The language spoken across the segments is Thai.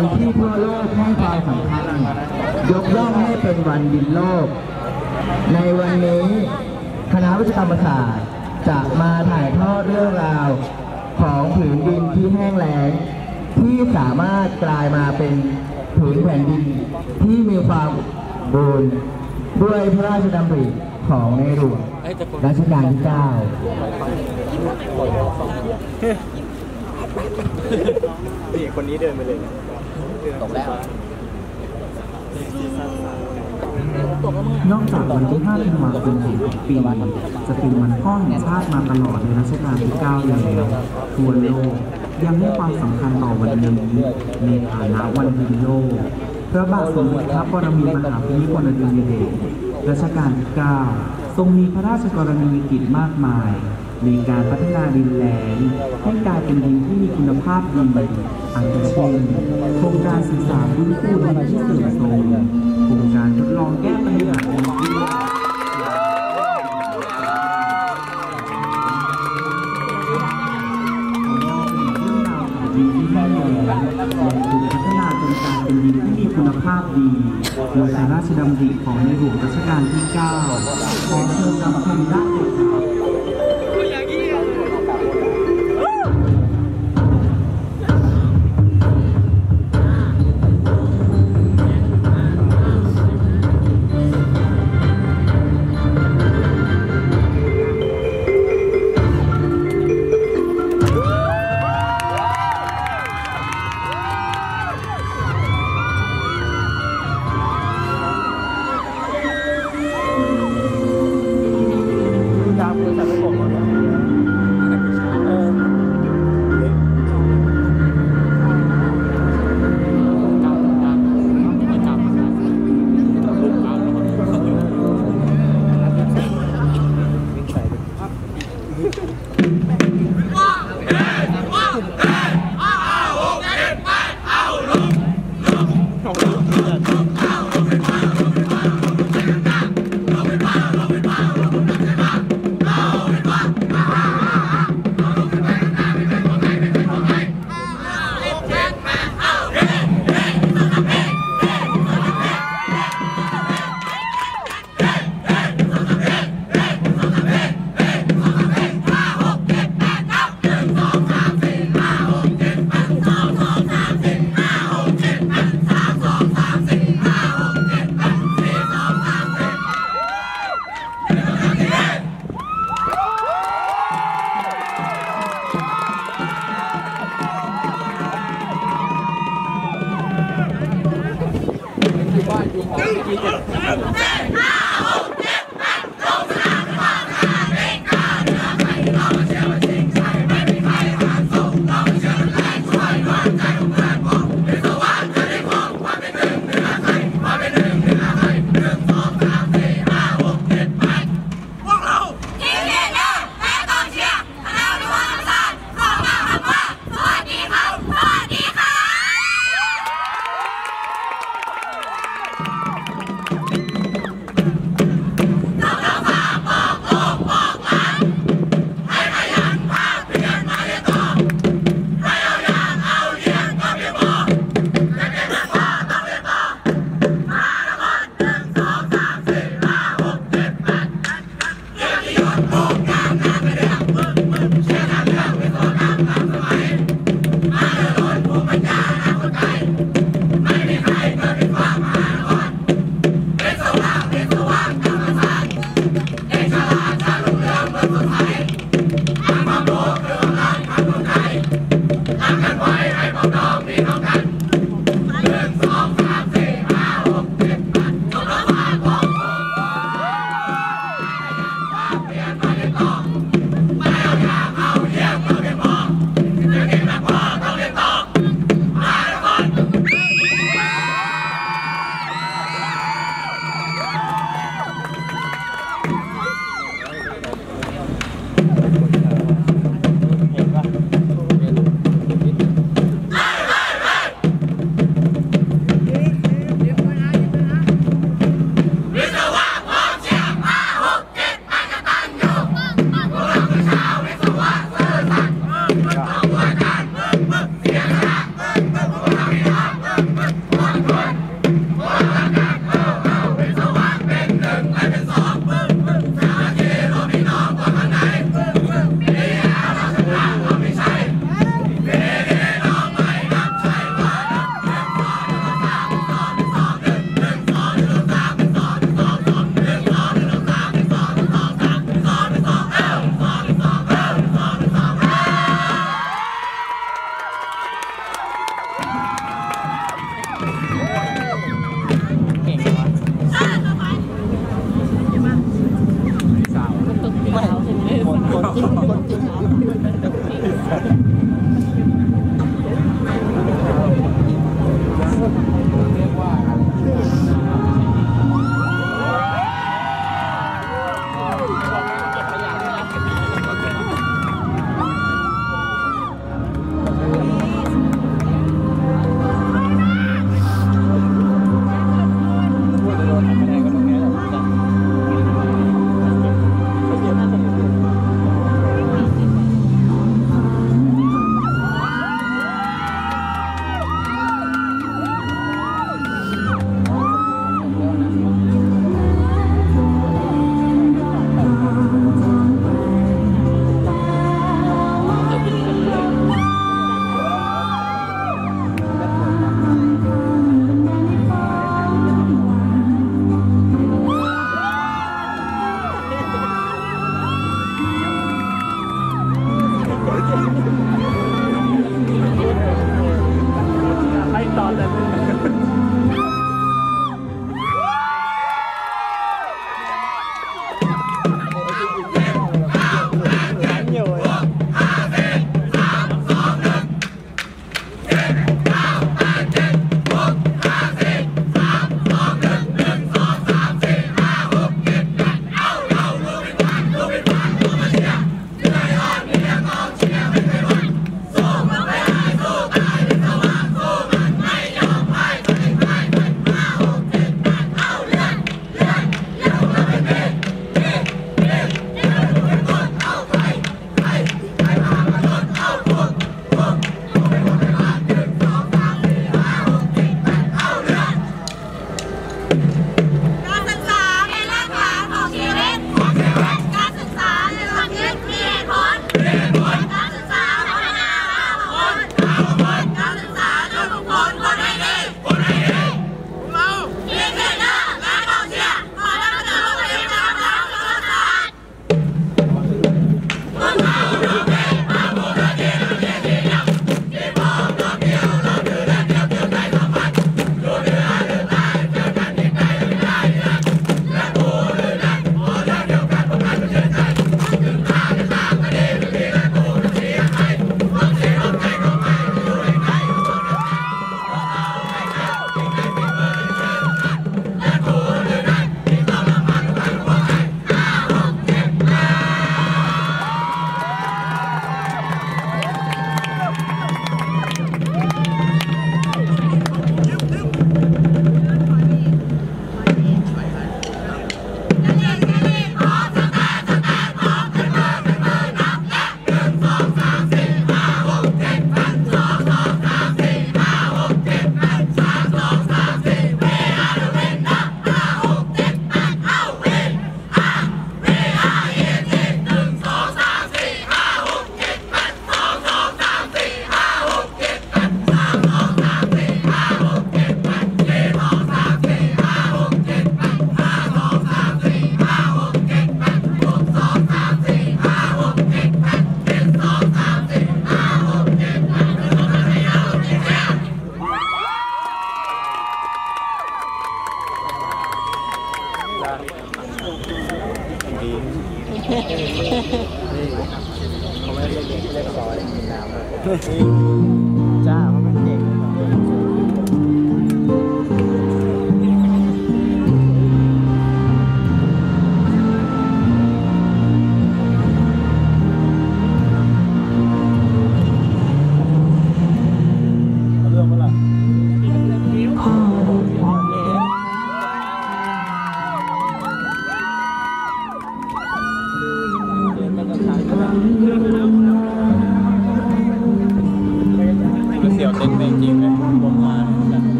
วันที่ทั่วโลกให้ความสำคัญยกย่องให้เป็นวันดินโลก ในวันนี้คณะวิศวกรรมศาสตร์จะมาถ่ายทอดเรื่องราวของผืนดินที่แห้งแล้งที่สามารถกลายมาเป็นผืนแผ่นดินที่มีความบูรณ์ด้วยพระราชดำริของในหลวงรัชกาลที่9นี่คนนี้เดินไปเลย ตกแล้วนอกจากวันที่5ธันวาคมของทุกปี จะเป็นวันพ่อแห่งชาติมาตลอดในรัชกาลที่9แล้วทั่วโลกยังให้ความสำคัญต่อวันนี้ในฐานะวันดิโลกพระบาทสมเด็จพระปรมินทรมหาภูมิพลอดุลยเดชรัชกาลที่9ทรงมีพระราชกรณียกิจมากมาย ในการพัฒนาดินแหลนด์ให้กลายเป็นดินที่มีคุณภาพดีอาทิเช่นโครงการศึกษาพื้นฟูดินที่เสื่อมโทรมโครงการทดลองแก้ปัญหาดินที่คุณภาพดีโดยพระราชดำริของในหลวงรัชกาลที่ 9 ขอเชิญนำชมได้ Two, two, two, three, four. คนจิ้ม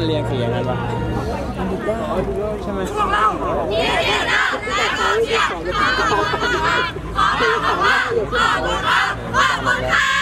มันเรียงสียงกันวะใช่ไหมที่เดียนะและกองเชียร์ขอบคุณค่ะขอบ